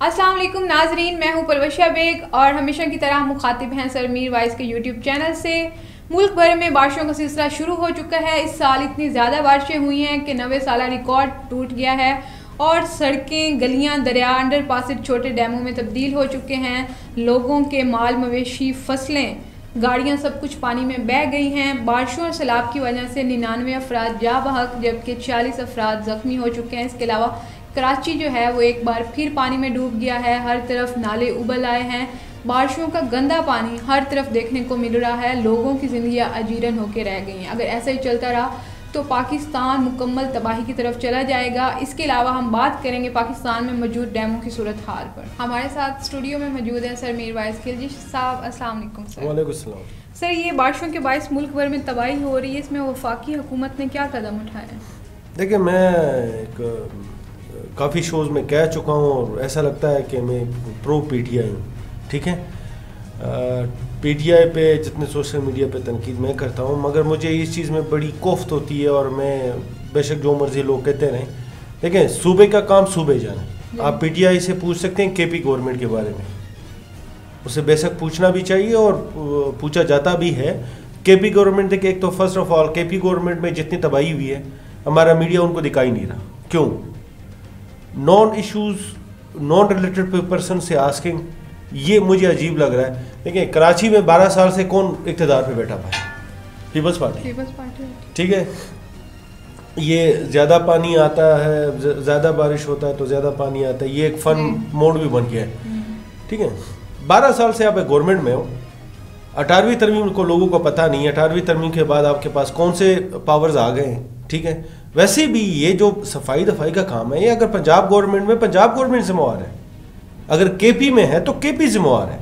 अस्सलाम वालेकुम नाजरीन, मैं हूँ परवशिया बेग और हमेशा की तरह मुखातिब हैं सर मीर वाइस के यूट्यूब चैनल से। मुल्क भर में बारिशों का सिलसिला शुरू हो चुका है। इस साल इतनी ज़्यादा बारिशें हुई हैं कि नवे साल रिकॉर्ड टूट गया है और सड़कें, गलियाँ, दरिया अंडर पासिट छोटे डैमों में तब्दील हो चुके हैं। लोगों के माल मवेशी, फ़सलें, गाड़ियाँ सब कुछ पानी में बह गई हैं। बारिशों और सैलाब की वजह से निन्यानवे अफराद जा बहक, जबकि छियालीस अफराद ज़ख्मी हो चुके हैं। इसके अलावा कराची जो है वो एक बार फिर पानी में डूब गया है। हर तरफ़ नाले उबल आए हैं। बारिशों का गंदा पानी हर तरफ़ देखने को मिल रहा है। लोगों की ज़िंदगी अजीरन होकर रह गई हैं। अगर ऐसा ही चलता रहा तो पाकिस्तान मुकम्मल तबाही की तरफ़ चला जाएगा। इसके अलावा हम बात करेंगे पाकिस्तान में मौजूद डैमों की सूरत हाल पर। हमारे साथ स्टूडियो में मौजूद है सर मीर वाइस खिलजी साहब। अस्सलाम सर। सर ये बारिशों के बायस मुल्क भर में तबाही हो रही है। इसमें वफाकी हुकूमत ने क्या कदम उठाए देखिए मैं एक काफ़ी शोज़ में कह चुका हूँ और ऐसा लगता है कि मैं प्रो पी टी आई हूँ ठीक है? पी टी आई पे जितने सोशल मीडिया पे तनकीद मैं करता हूँ मगर मुझे इस चीज़ में बड़ी कोफ्त होती है और मैं बेशक जो मर्ज़ी लोग कहते रहें देखें सूबे का काम सूबे जाना। आप पी टी आई से पूछ सकते हैं के पी गवर्नमेंट के बारे में। उसे बेशक पूछना भी चाहिए और पूछा जाता भी है। के पी गवर्नमेंट देखिए एक तो first of all K P government में जितनी तबाही हुई है हमारा मीडिया उनको दिखाई नहीं रहा। क्यों? Non issues non related person से आस्किंग ये मुझे अजीब लग रहा है। देखिए कराची में 12 साल से कौन इकतदार पे बैठा पाए पीपल्स पार्टी ठीक है? ये ज़्यादा पानी आता है ज़्यादा बारिश होता है तो ज़्यादा पानी आता है। ये एक फन मोड भी बन गया है। हम्म। ठीक है? बारह साल से आप गवर्नमेंट में हो। अठारहवीं तरमीम को लोगों को पता नहीं है। अठारहवीं तरमीम के बाद आपके पास कौन से पावर्स आ गए हैं? ठीक है? वैसे भी ये जो सफ़ाई दफाई का काम है, ये अगर पंजाब गवर्नमेंट में, पंजाब गवर्नमेंट जिम्मेवार है। अगर केपी में है तो केपी जिम्मेवार है।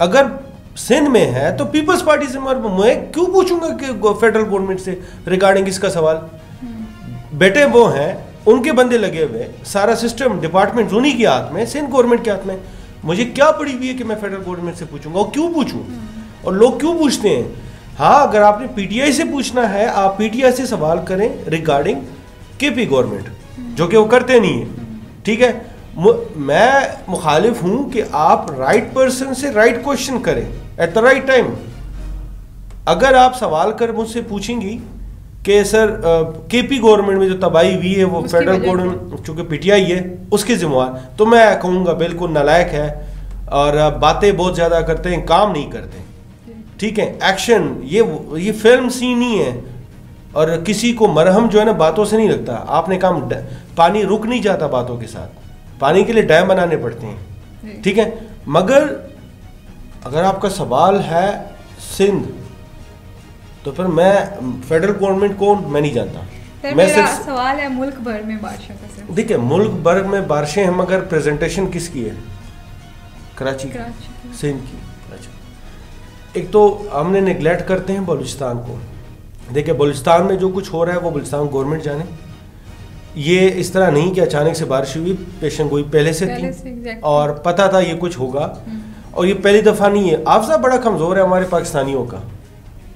अगर सिंध में है तो पीपल्स पार्टी जिम्मेवार मैं क्यों पूछूँगा कि फेडरल गवर्नमेंट से रिगार्डिंग इसका सवाल? बेटे वो हैं, उनके बंदे लगे हुए सारा सिस्टम डिपार्टमेंट उन्हीं के हाथ में, सिंध गवर्नमेंट के हाथ में। मुझे क्या पड़ी हुई है कि मैं फेडरल गवर्नमेंट से पूछूँगा? और क्यों पूछूँ? और लोग क्यों पूछते हैं? हाँ अगर आपने पीटीआई से पूछना है आप पीटीआई से सवाल करें रिगार्डिंग केपी गवर्नमेंट जो कि वो करते नहीं है। ठीक है? मैं मुखालिफ हूँ कि आप राइट पर्सन से राइट क्वेश्चन करें एट द राइट टाइम अगर आप सवाल कर मुझसे पूछेंगी कि सर केपी गवर्नमेंट में जो तबाही हुई है वो फेडरल गवर्नमेंट चूँकि पीटीआई है उसके जिम्मेवार। तो मैं कहूँगा बिल्कुल नलायक है और बातें बहुत ज़्यादा करते हैं काम नहीं करते ठीक है एक्शन ये ये फ़िल्म सीन ही है। और किसी को मरहम जो है ना बातों से नहीं लगता। आपने काम पानी रुक नहीं जाता बातों के साथ। पानी के लिए डैम बनाने पड़ते हैं। ठीक है? मगर अगर आपका सवाल है सिंध तो फिर मैं फेडरल गवर्नमेंट कौन? मैं नहीं जानता। मैं सिर्फ़ सवाल है मुल्क भर में बारिशों का देखिए मुल्क भर में बारिशें हैं मगर प्रेजेंटेशन किसकी है? कराची, कराची सिंध की। एक तो हमने निगलेक्ट करते हैं बलूचिस्तान को। देखिए बलूचिस्तान में जो कुछ हो रहा है वो बलूचिस्तान गवर्नमेंट जाने। ये इस तरह नहीं कि अचानक से बारिश हुई पेशन गोई पहले से पहले थी से और पता था ये कुछ होगा। हम्म। और ये पहली दफ़ा नहीं है। आपसा बड़ा कमज़ोर है हमारे पाकिस्तानियों का।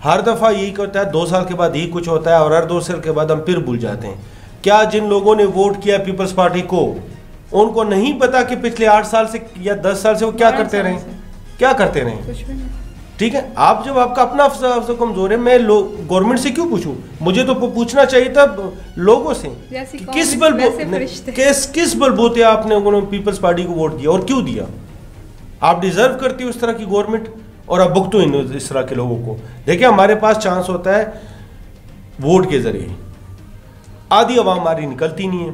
हर दफ़ा यही करता है दो साल के बाद यही कुछ होता है और हर दो साल के बाद हम फिर भूल जाते हैं। क्या जिन लोगों ने वोट किया पीपल्स पार्टी को उनको नहीं पता कि पिछले आठ साल से या दस साल से वो क्या करते रहे? क्या करते रहे? ठीक है? आप जब आपका अपना अफसर अफसर कमज़ोर है मैं गवर्नमेंट से क्यों पूछूँ? मुझे तो पूछना चाहिए था लोगों से। किस बल किस किस बलबूते आपने पीपल्स पार्टी को वोट दिया और क्यों दिया? आप डिजर्व करती हो इस तरह की गवर्नमेंट और आप भुगतो इन इस तरह के लोगों को। देखिए हमारे पास चांस होता है वोट के ज़रिए। आधी आवाम हमारी निकलती नहीं है।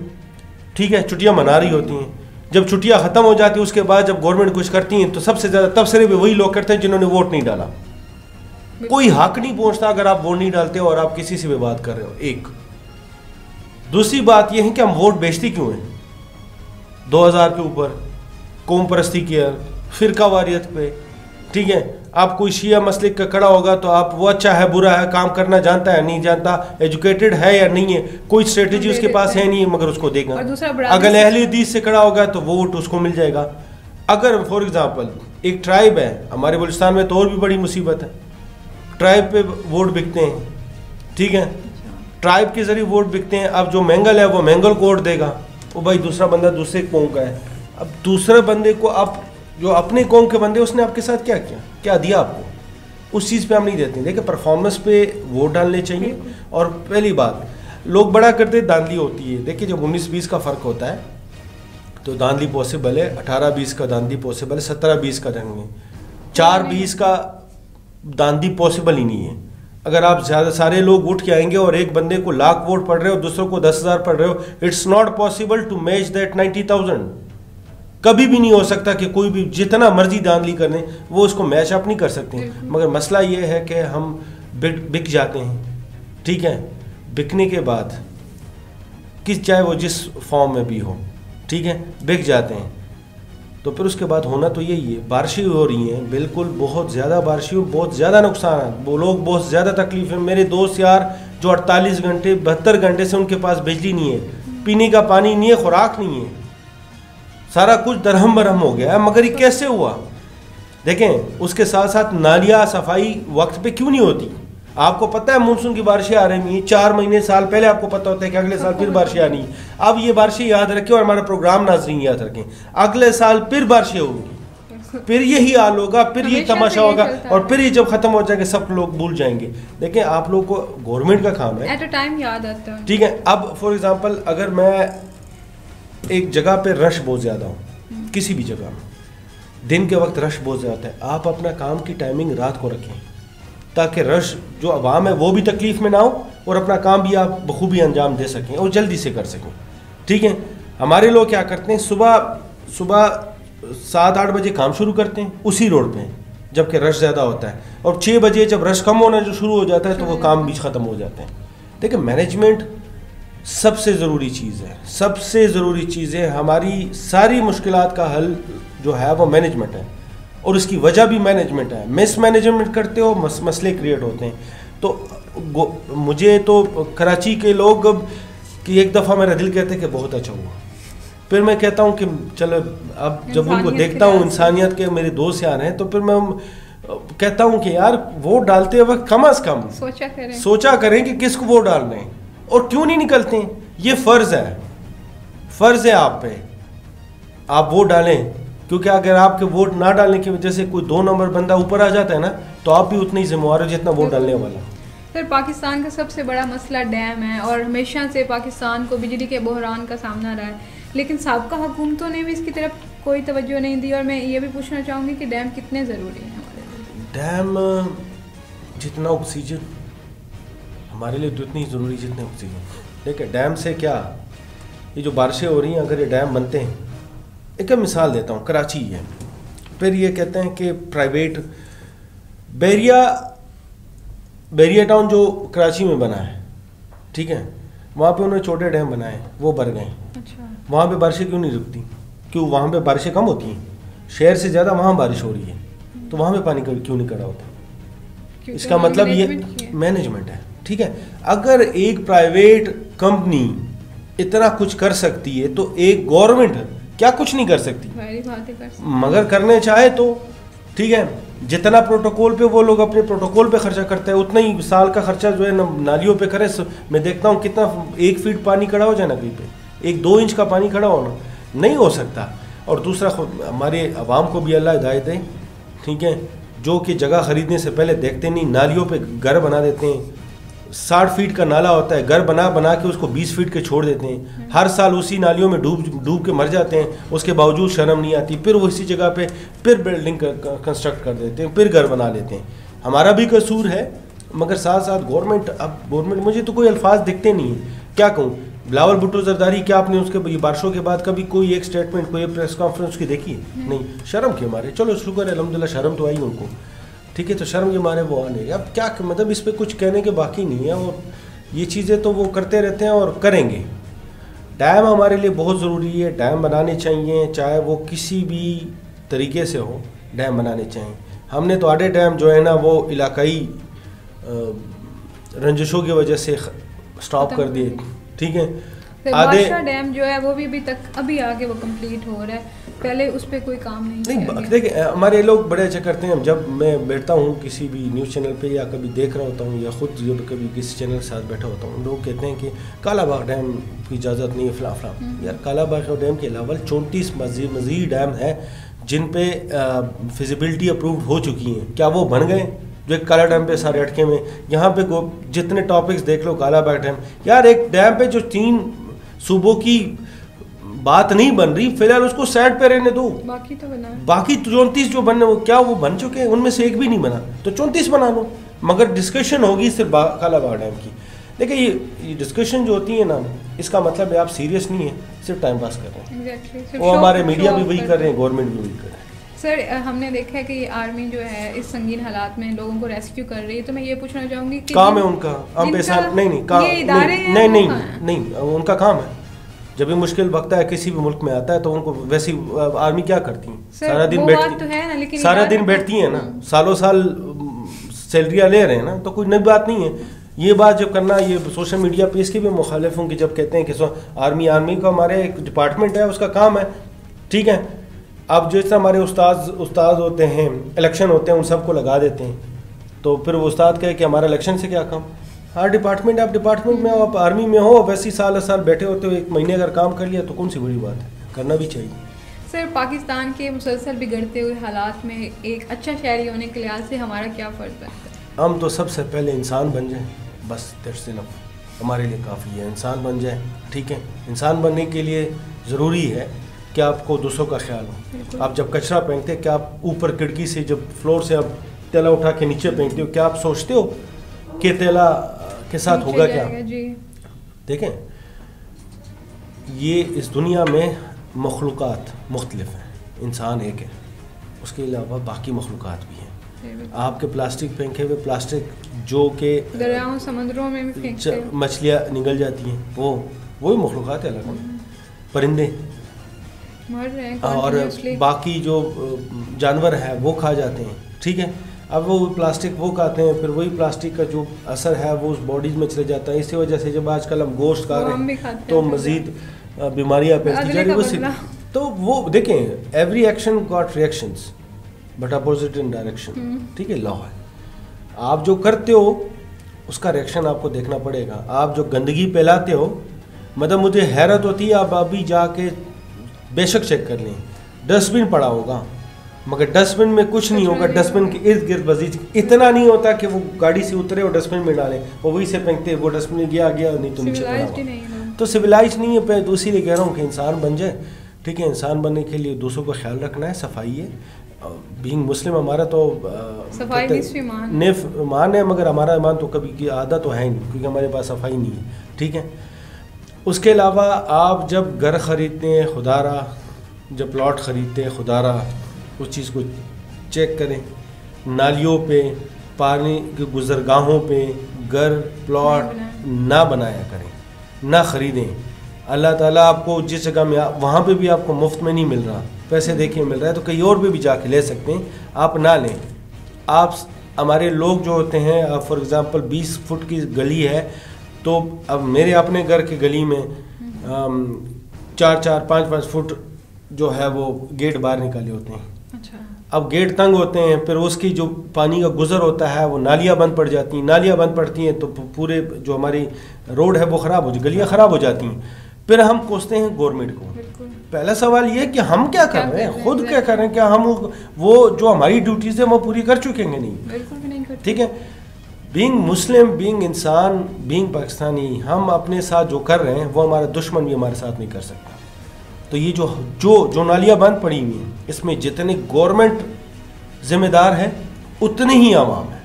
ठीक है? छुट्टियाँ मना रही होती हैं। जब छुट्टियाँ ख़त्म हो जाती उसके बाद जब गवर्नमेंट कुछ करती हैं तो सबसे ज़्यादा तबसरे भी वही लोग करते हैं जिन्होंने वोट नहीं डाला। कोई हक नहीं पहुँचता अगर आप वोट नहीं डालते और आप किसी से भी बात कर रहे हो एक। दूसरी बात यह है कि हम वोट बेचती क्यों हैं? 2000 के ऊपर कौम परस्ती की फिर वारियत पे ठीक है? आप कोई शिया मसलिक का खड़ा होगा तो आप वो अच्छा है बुरा है काम करना जानता है नहीं जानता एजुकेटेड है या नहीं है कोई स्ट्रेटेजी उसके पास है नहीं मगर उसको देगा अगर अहली हदीस से खड़ा होगा तो वोट उसको मिल जाएगा। अगर फॉर एग्ज़ाम्पल एक ट्राइब है हमारे बलुस्तान में तो और भी बड़ी मुसीबत है। ट्राइब पे वोट बिकते हैं ठीक है? ट्राइब के ज़रिए वोट बिकते हैं अब जो मैंगल है वो मैंगल को वोट देगा। वो भाई दूसरा बंदा दूसरे कौम का है। अब दूसरे बंदे को आप जो अपने कौम के बंदे, उसने आपके साथ क्या किया? क्या दिया आपको? उस चीज़ पे हम नहीं देते। देखिए परफॉर्मेंस पे वोट डालने चाहिए। और पहली बात, लोग बड़ा करते, धांधली होती है। देखिए, जब उन्नीस बीस का फ़र्क होता है तो धांधली पॉसिबल है। अठारह बीस का धांधली पॉसिबल है। सत्रह बीस का ढंग में चार बीस का दांदी पॉसिबल ही नहीं है। अगर आप ज़्यादा, सारे लोग उठ के आएँगे और एक बंदे को लाख वोट पड़ रहे हो, दूसरों को दस हज़ार पड़ रहे हो it's not possible to match that ninety thousand कभी भी नहीं हो सकता कि कोई भी जितना मर्ज़ी दांधली करने वो उसको मैच अप नहीं कर सकते। मगर मसला ये है कि हम बिक बिक जाते हैं। ठीक है? बिकने के बाद किस चाहे वो जिस फॉर्म में भी हो ठीक है? बिक जाते हैं। तो फिर उसके बाद होना तो यही है। बारिशें हो रही हैं बिल्कुल बहुत ज़्यादा बारिशें बहुत ज़्यादा नुकसान है। वो लोग बहुत ज़्यादा तकलीफ़ है। मेरे दोस्त यार जो 48 घंटे बहत्तर घंटे से उनके पास बिजली नहीं है। पीने का पानी नहीं है खुराक नहीं है। सारा कुछ दरहम बरहम हो गया है मगर ये कैसे हुआ? देखें उसके साथ साथ नालियाँ सफ़ाई वक्त पे क्यों नहीं होती? आपको पता है मानसून की बारिशें आ रही हैं चार महीने साल पहले आपको पता होता है कि अगले साल फिर बारिशें आनी। अब ये बारिशें याद रखें और हमारा प्रोग्राम नाजरीन याद रखें। अगले साल फिर बारिशें होंगी। फिर यही हाल होगा फिर ये तमाशा होगा और फिर ये जब खत्म हो जाएगा सब लोग भूल जाएँगे। देखें आप लोग को गवर्नमेंट का काम है। एट अ टाइम याद आता है। ठीक है अब फॉर एग्जांपल अगर मैं एक जगह पे रश बहुत ज़्यादा हो किसी भी जगह। में दिन के वक्त रश बहुत ज़्यादा है। आप अपना काम की टाइमिंग रात को रखें ताकि रश जो आवाम है वो भी तकलीफ़ में ना हो और अपना काम भी आप बखूबी अंजाम दे सकें और जल्दी से कर सकें। ठीक है? हमारे लोग क्या करते हैं? सुबह सुबह सात आठ बजे काम शुरू करते हैं उसी रोड पे जबकि रश ज़्यादा होता है। और छः बजे जब रश कम होना जो शुरू हो जाता है तो वो काम भी ख़त्म हो जाते हैं। देखिए मैनेजमेंट सबसे ज़रूरी चीज़ है। सबसे ज़रूरी चीज़ है हमारी सारी मुश्किल का हल जो है वो मैनेजमेंट है। और उसकी वजह भी मैनेजमेंट है। मिस मैनेजमेंट करते हो मस, मसले क्रिएट होते हैं। तो मुझे तो कराची के लोग कि एक दफ़ा मेरा दिल कहते हैं कि बहुत अच्छा हुआ। फिर मैं कहता हूँ कि चलो अब जब उनको देखता हूँ इंसानियत के मेरे दोस्त यार हैं तो फिर मैं कहता हूँ कि यार वोट डालते वक्त कम अज कम सोचा करें। सोचा करें कि किसको वोट डालने हैं। और क्यों नहीं निकलते? ये फ़र्ज़ है। फ़र्ज़ है आप पे। आप वोट डालें क्योंकि अगर आपके वोट ना डालने की वजह से कोई दो नंबर बंदा ऊपर आ जाता है ना तो आप भी उतनी जिम्मेवार हो जितना वोट डालने वाला। सर पाकिस्तान का सबसे बड़ा मसला डैम है और हमेशा से पाकिस्तान को बिजली के बहरान का सामना रहा है। लेकिन सबका हुकूमतों ने भी इसकी तरफ़ कोई तवज्जो नहीं दी और मैं ये भी पूछना चाहूँगी कि डैम कितने ज़रूरी हैं? डैम जितना ऑक्सीजन हमारे लिए तो इतनी ज़रूरी जितने ऑक्सीजन देखिए डैम से क्या? ये जो बारिशें हो रही हैं अगर ये डैम बनते हैं एक मिसाल देता हूँ कराची है। फिर ये कहते हैं कि प्राइवेट बैरिया बैरिया टाउन जो कराची में बना है ठीक है? वहाँ पे उन्होंने छोटे डैम बनाए वो भर गए। अच्छा। वहाँ पे बारिशें क्यों नहीं रुकती? क्यों वहाँ पे बारिशें कम होती हैं? शहर से ज़्यादा वहाँ बारिश हो रही है तो वहाँ पे पानी क्यों नहीं खड़ा होता? इसका मतलब ये मैनेजमेंट है। ठीक है? अगर एक प्राइवेट कंपनी इतना कुछ कर सकती है तो एक गवर्नमेंट क्या कुछ नहीं कर सकती? कर मगर करने चाहे तो ठीक है? जितना प्रोटोकॉल पे वो लोग अपने प्रोटोकॉल पे खर्चा करते हैं उतना ही साल का खर्चा जो है नालियों पे करे। मैं देखता हूँ कितना एक फीट पानी खड़ा हो जाए नदी पे। एक दो इंच का पानी खड़ा होना नहीं हो सकता। और दूसरा हमारे आवाम को भी अल्लाह हिदायत दे ठीक है? जो कि जगह ख़रीदने से पहले देखते नहीं नालियों पर घर बना देते हैं। साठ फीट का नाला होता है घर बना बना के उसको बीस फीट के छोड़ देते हैं। हर साल उसी नालियों में डूब डूब के मर जाते हैं उसके बावजूद शर्म नहीं आती। फिर वो इसी जगह पे फिर बिल्डिंग कंस्ट्रक्ट कर देते हैं फिर घर बना लेते हैं। हमारा भी कसूर है मगर साथ साथ गवर्नमेंट अब गवर्नमेंट मुझे तो कोई अल्फाज दिखते नहीं है। क्या कहूँ? बिलावल भुट्टो जरदारी क्या आपने उसके बारिशों के बाद कभी कोई एक स्टेटमेंट कोई प्रेस कॉन्फ्रेंस की देखी? है नहीं शर्म के हमारे चलो शुक्र है अलहमदिल्ला शर्म तो आई उनको। ठीक है तो शर्म के मारे वो आने अब क्या मतलब इस पर कुछ कहने के बाकी नहीं है और ये चीज़ें तो वो करते रहते हैं और करेंगे। डैम हमारे लिए बहुत ज़रूरी है डैम बनाने चाहिए चाहे वो किसी भी तरीके से हो डैम बनाने चाहिए। हमने तो आधे डैम जो है ना वो इलाकई रंजिशों की वजह से स्टॉप कर दिए। ठीक है? आधे डैम जो है वो भी अभी तक अभी आगे वो कंप्लीट हो रहा है। पहले उस पर कोई काम नहीं नहीं देखिए हमारे लोग बड़े अच्छा करते हैं। जब मैं बैठता हूँ किसी भी न्यूज़ चैनल पे या कभी देख रहा होता हूँ या खुद जब कभी किसी चैनल के साथ बैठा होता हूँ लोग कहते हैं कि काला बाग डैम की इजाज़त नहीं है फला फला हम्म। यार काला बाग डैम के अलावा चौंतीस मजीद मजीद डैम है जिन पे फिजिबिलिटी अप्रूव हो चुकी हैं। क्या वो बन गए? जो एक काला डैम पे सारे अटके में यहाँ पे जितने टॉपिक्स देख लो काला बाग डैम। यार एक डैम पे जो तीन सूबों की बात नहीं बन रही फ़िलहाल उसको साइड पे रहने दो। बाकी तो बना। बाकी चौंतीस जो बनने वो क्या वो बन चुके हैं? उनमें से एक भी नहीं बना। तो चौंतीस बना लो। मगर डिस्कशन होगी सिर्फ़ बा, काला बाग डैम की। देखिए ये, ये डिस्कशन जो होती है ना इसका मतलब है आप सीरियस नहीं है सिर्फ़ टाइम पास कर रहे हैं। Exactly. वो हमारे मीडिया भी वही कर रहे हैं गवर्नमेंट भी वही कर रहे हैं। सर हमने देखा है कि आर्मी जो है इस संगीन हालात में लोगों को रेस्क्यू कर रही है। तो मैं ये पूछना चाहूँगी कि काम है उनका। हम पैसा नहीं नहीं काम नहीं नहीं नहीं, नहीं उनका काम है। जब भी मुश्किल वक्त है किसी भी मुल्क में आता है तो उनको वैसी आर्मी क्या करती है? सर, दिन बैठती तो है ना, लेकिन सारा दिन बैठती है ना। सालों साल सैलरियाँ ले रहे हैं ना तो कोई नई बात नहीं है। ये बात जब करना ये सोशल मीडिया पे इसकी भी मुखालिफ हूँ कि जब कहते हैं कि आर्मी आर्मी का हमारे एक डिपार्टमेंट है उसका काम है। ठीक है? अब जिस तरह हमारे उस्ताद उस्ताद होते हैं इलेक्शन होते हैं उन सबको लगा देते हैं। तो फिर वो उस्ताद कहे कि हमारा इलेक्शन से क्या काम? हर डिपार्टमेंट आप डिपार्टमेंट में हो आप आर्मी में हो वैसे ही साल साल बैठे होते हो एक महीने अगर काम कर लिया तो कौन सी बड़ी बात है? करना भी चाहिए। सर पाकिस्तान के मुसलसल बिगड़ते हुए हालात में एक अच्छा शहरी होने के लिहाज से हमारा क्या फ़र्ज़ बनता है? हम तो सबसे पहले इंसान बन जाएँ बस इनफ हमारे लिए काफ़ी है इंसान बन जाए ठीक है? इंसान बनने के लिए ज़रूरी है कि आपको दूसरों का ख्याल हो। आप जब कचरा फेंकते हैं क्या आप ऊपर खिड़की से जब फ्लोर से आप तेला उठा के नीचे फेंकते हो क्या आप सोचते हो कि तेला के साथ होगा क्या? देखें ये इस दुनिया में मखलूक मुख्तलिफ़ हैं। इंसान एक है। उसके अलावा बाकी मखलूक़ात भी हैं। आपके प्लास्टिक फेंके हुए प्लास्टिक जो के दरियाओं समुद्रों में मछलियाँ निकल जाती हैं वो वही मखलूक़ात है अलग परिंदे। मर रहे हैं और बाकी जो जानवर है वो खा जाते हैं। ठीक है? अब वो प्लास्टिक वो खाते हैं फिर वही प्लास्टिक का जो असर है वो उस बॉडीज में चले जाता है। इसी वजह से जब आजकल हम गोश्त खा रहे हैं तो मज़ीद बीमारियाँ फैलती जा रही हैं तो वो देखें every action got reactions but opposite in direction. ठीक है लॉ है। आप जो करते हो उसका रिएक्शन आपको देखना पड़ेगा। आप जो गंदगी फैलाते हो मतलब मुझे हैरत होती है आप अभी जाके बेशक चेक कर लें। डस्टबिन पड़ा होगा। मगर डस्टबिन में कुछ नहीं होगा डस्टबिन के इर्द गिर्द वजीज इतना नहीं होता कि वो गाड़ी से उतरे और डस्टबिन में डालें वो वही से फेंकते वो डस्टबिन में गया गया नहीं तो नीचे। तो सिविलाइज नहीं है तो इसीलिए कह रहा हूँ कि इंसान बन जाए ठीक है इंसान बनने के लिए दूसरों का ख्याल रखना है सफ़ाई है बींग मुस्लिम हमारा तो। निफ ईमान है मगर हमारा ईमान तो कभी की आदत तो है नहीं क्योंकि हमारे पास सफ़ाई नहीं है ठीक है उसके अलावा आप जब घर ख़रीदते हैं खुदारा जब प्लॉट ख़रीदते हैं खुदारा उस चीज़ को चेक करें। नालियों पे, पानी की गुजरगाहों पे घर, प्लॉट ना बनाया करें, ना ख़रीदें। अल्लाह ताला आपको जिस जगह में आप, वहाँ पे भी आपको मुफ़्त में नहीं मिल रहा। पैसे दे के मिल रहा है तो कहीं और पे भी जाके ले सकते हैं। आप ना लें। आप हमारे लोग जो होते हैं फॉर एग्ज़ाम्पल 20 फुट की गली है तो अब मेरे अपने घर की गली में चार चार, पाँच पाँच फुट जो है वो गेट बाहर निकाले होते हैं। अच्छा। अब गेट तंग होते हैं फिर उसकी जो पानी का गुजर होता है वो नालियाँ बंद पड़ जाती हैं। नालियाँ बंद पड़ती हैं तो पूरे जो हमारी रोड है वो ख़राब हो जाती गलियाँ ख़राब हो जाती हैं। फिर हम कोसते हैं गवर्नमेंट को। पहला सवाल ये कि हम क्या कर रहे हैं? खुद क्या. कर रहे हैं? क्या हम वो- जो हमारी ड्यूटीज़ है वो पूरी कर चुके हैं नहीं ठीक है? बींग मुस्लिम बींग इंसान बींग पाकिस्तानी हम अपने साथ जो कर रहे हैं वो हमारा दुश्मन भी हमारे साथ नहीं कर सकता। तो ये जो जो जो नालियाँ बंद पड़ी हुई हैं इसमें जितने गवर्नमेंट जिम्मेदार है उतने ही आवाम है।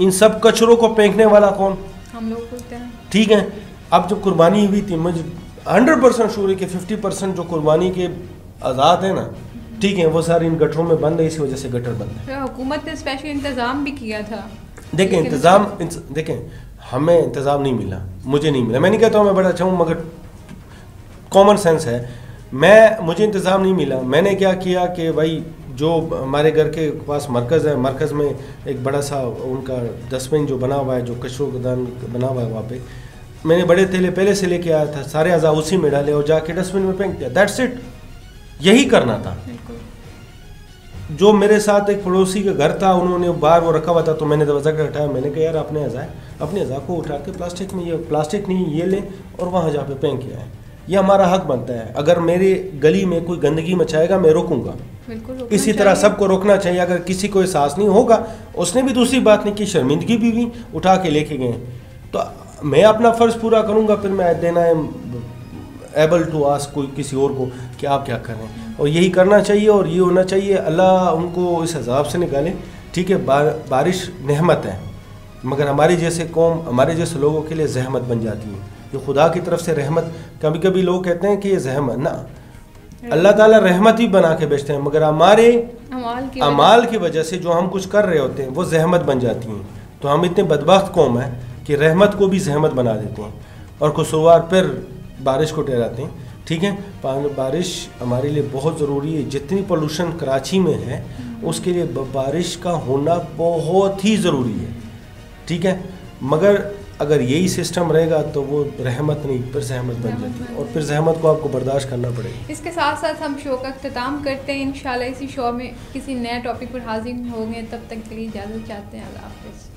इन सब कचरों को फेंकने वाला कौन? हम लोग हैं। ठीक है अब जब कुर्बानी हुई थी मुझे हंड्रेड परसेंट श्योर है कि फिफ्टी परसेंट जो कुर्बानी के आज़ाद है ना ठीक है वो सारे इन गटरों में बंद है इसी वजह से गटर बंद है। हुकूमत ने स्पेशल इंतज़ाम भी किया था। देखें इंतज़ाम देखें हमें इंतज़ाम नहीं मिला मुझे नहीं मिला। मैं नहीं कहता हूँ मैं बड़ा अच्छा हूँ मगर कॉमन सेंस है। मैं मुझे इंतज़ाम नहीं मिला। मैंने क्या किया कि भाई जो हमारे घर के पास मरकज़ है मरकज़ में एक बड़ा सा उनका डस्टबिन जो बना हुआ है जो कचरों का दान बना हुआ है वहाँ पे मैंने बड़े थैले पहले से लेके आया था सारे अज़ा उसी में डाले और जाके डस्टबिन में फेंक दिया। दैट्स इट यही करना था। बिल्कुल। जो मेरे साथ एक पड़ोसी का घर था उन्होंने बाहर वो रखा हुआ था तो मैंने दरवाज़ा का हटाया। मैंने कहा यार अपने अज़ा अपने अज़ा को उठा के प्लास्टिक में ये प्लास्टिक नहीं ये ले और वहाँ जा पे फेंक के आए। ये हमारा हक बनता है। अगर मेरी गली में कोई गंदगी मचाएगा मैं रोकूँगा। इसी तरह सबको रोकना चाहिए। अगर किसी को एहसास नहीं होगा उसने भी दूसरी बात नहीं की शर्मिंदगी भी हुई उठा के लेके गए। तो मैं अपना फ़र्ज़ पूरा करूँगा फिर मैं देना है एबल टू आस्क कोई किसी और को कि आप क्या कर रहे हैं। और यही करना चाहिए और ये होना चाहिए। अल्लाह उनको इस अजाब से निकाले। ठीक है बारिश नहमत है मगर हमारी जैसे कौम हमारे जैसे लोगों के लिए जहमत बन जाती है। ये खुदा की तरफ़ से रहमत कभी कभी लोग कहते हैं कि ये जहमत ना। अल्लाह ताला रहमत ही बना के बेचते हैं मगर हमारे अमाल की वजह से जो हम कुछ कर रहे होते हैं वो जहमत बन जाती हैं। तो हम इतने बदबख्त कौम हैं कि रहमत को भी जहमत बना देते हैं और कसूरवार फिर बारिश को ठहराते हैं। ठीक है? बारिश हमारे लिए बहुत ज़रूरी है। जितनी पोल्यूशन कराची में है उसके लिए बारिश का होना बहुत ही ज़रूरी है। ठीक है? मगर अगर यही सिस्टम रहेगा तो वो रहमत नहीं फिर जहमत बन जाती है। और फिर जहमत को आपको बर्दाश्त करना पड़ेगा। इसके साथ साथ हम शो का अख्ताम करते हैं। इन इसी शो में किसी नए टॉपिक पर हाजिर होंगे। तब तक के लिए इजाज़त चाहते हैं। अल्लाह हाफिज़।